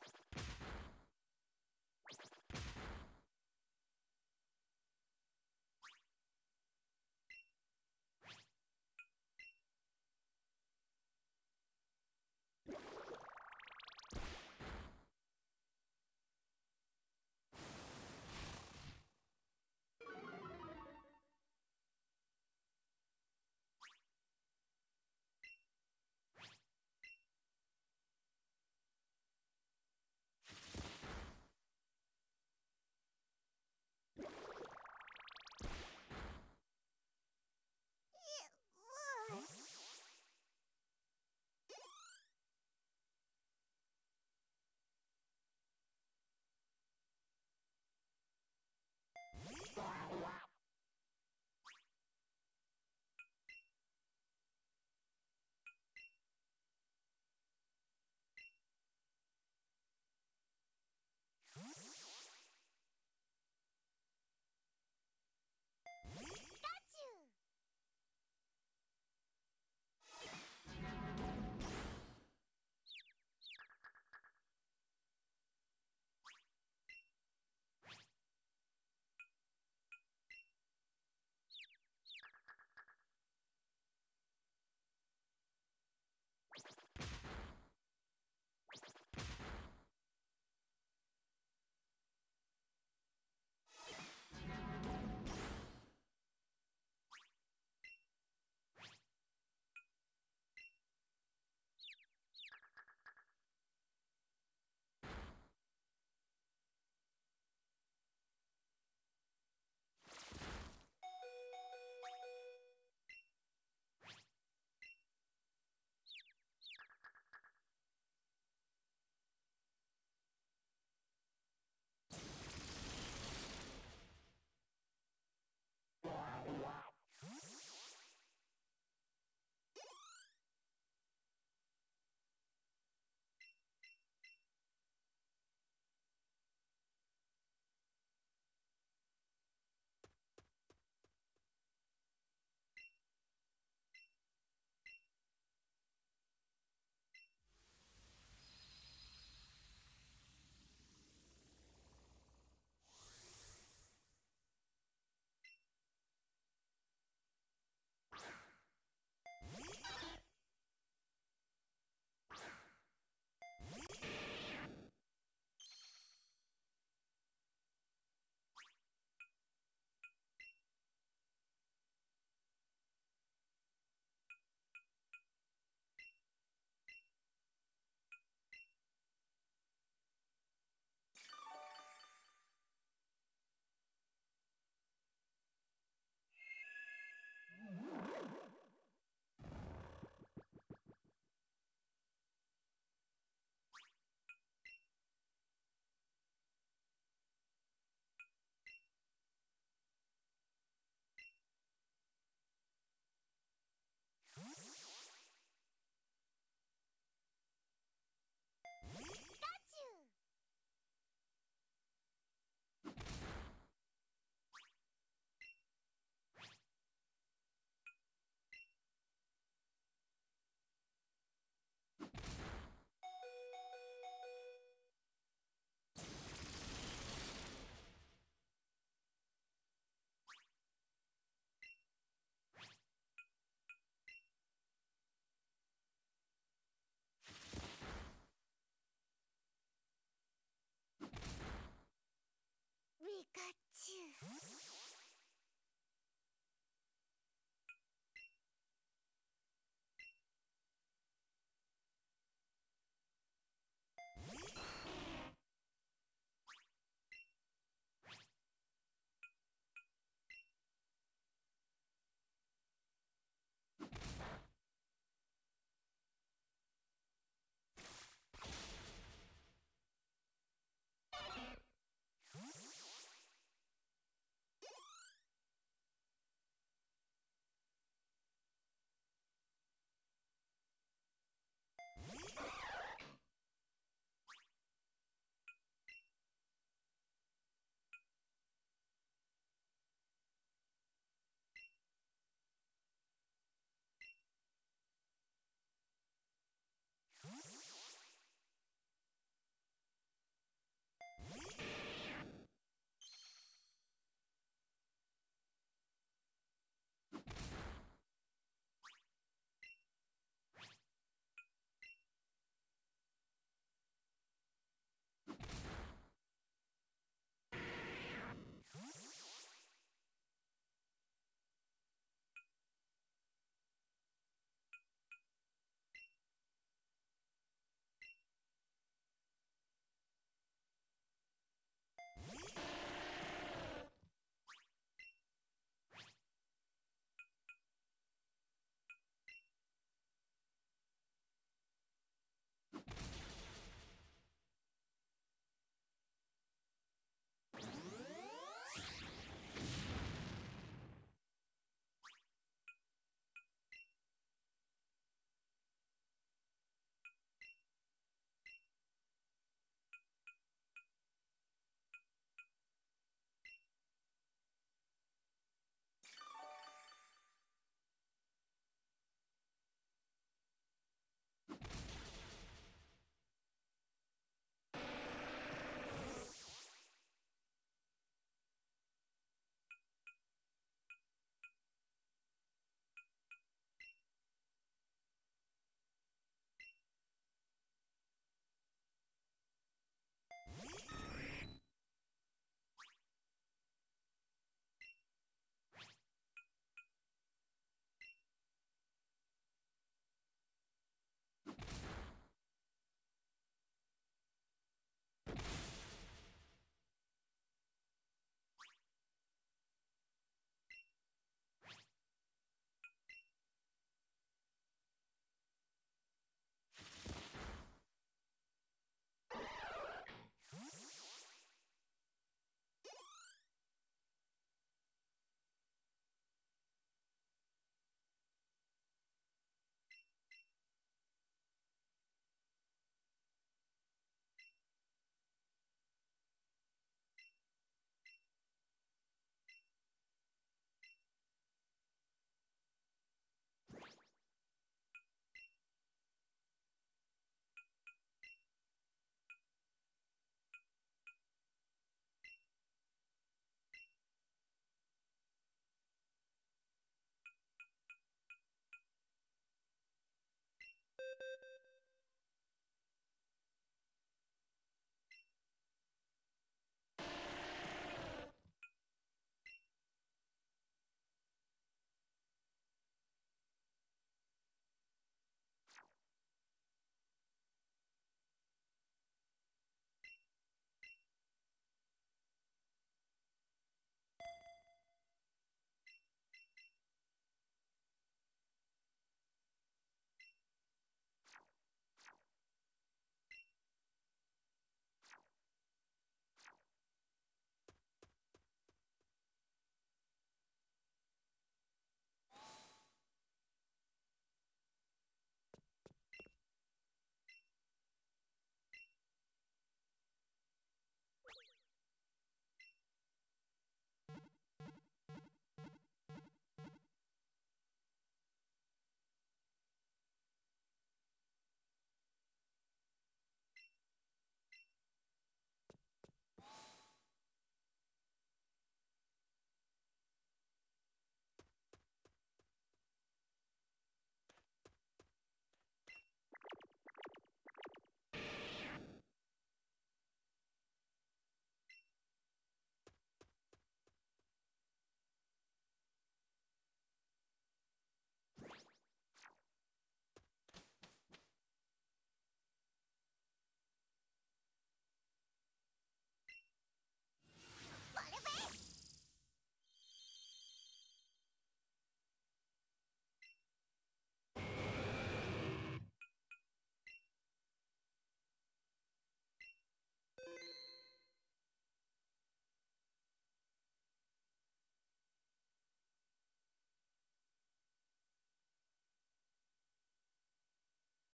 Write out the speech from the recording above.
Pikachu. Mm-hmm.